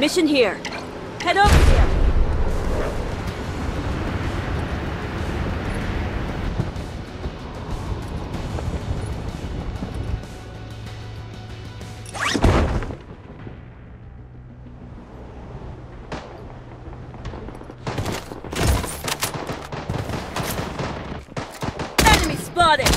Mission here. Head over here. Enemy spotted!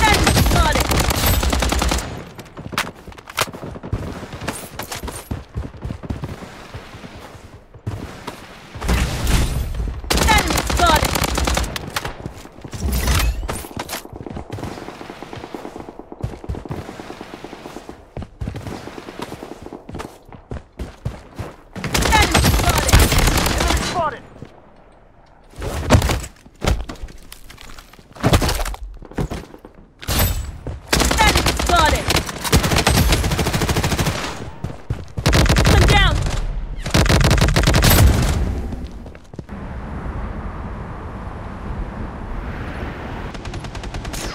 Enemy spotted! Enemy spotted! Enemy spotted! Enemy spotted! Enemy spotted! Come down!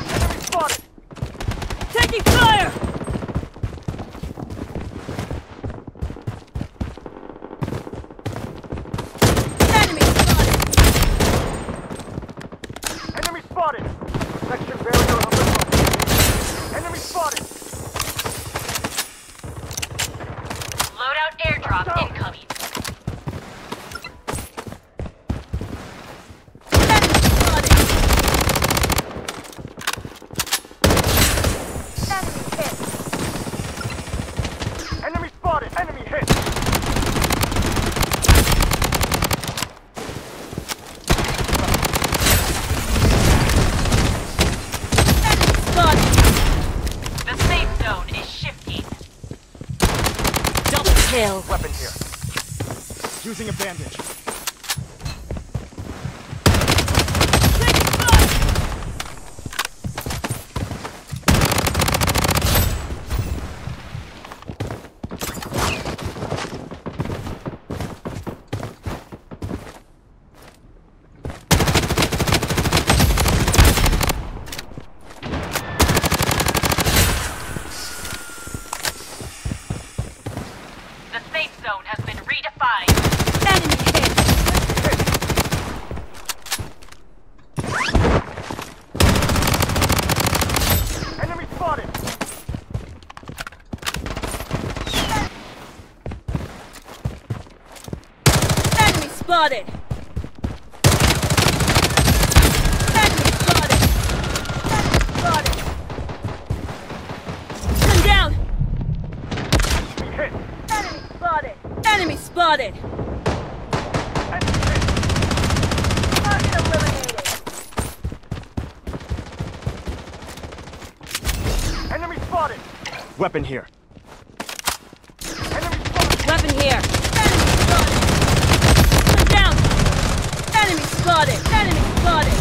Enemy spotted! Taking fire! Enemy spotted! Enemy spotted! Protection barrier up and up. Enemy spotted! Loadout airdrop Down. incoming. Enemy spotted! Enemy spotted! Enemy hit! Enemy spotted! The safe zone is shifting. Double kill! Weapon here. Using a bandage. Taking fire! The safe zone has been redefined. Enemy hit! Enemy spotted! Enemy spotted! Enemy spotted! Enemy spotted! Come down! Enemy hit! Enemy spotted! Enemy spotted! Target eliminated! Enemy spotted! Weapon here. Weapon here! Enemy spotted! Come down! Enemy spotted! Enemy spotted!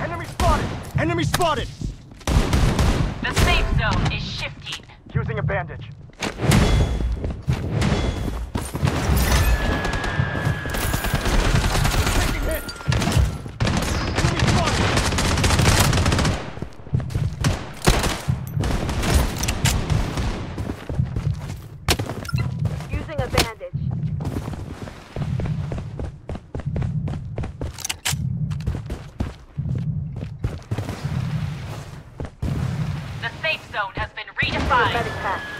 Enemy spotted! Enemy spotted! The safe zone is shifting. Using a bandage. Zone has been redefined.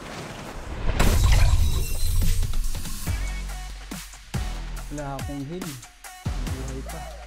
Wala akong heal. Buhay pa.